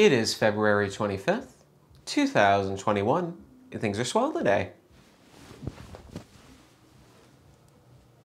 It is February 25th, 2021, and things are swell today.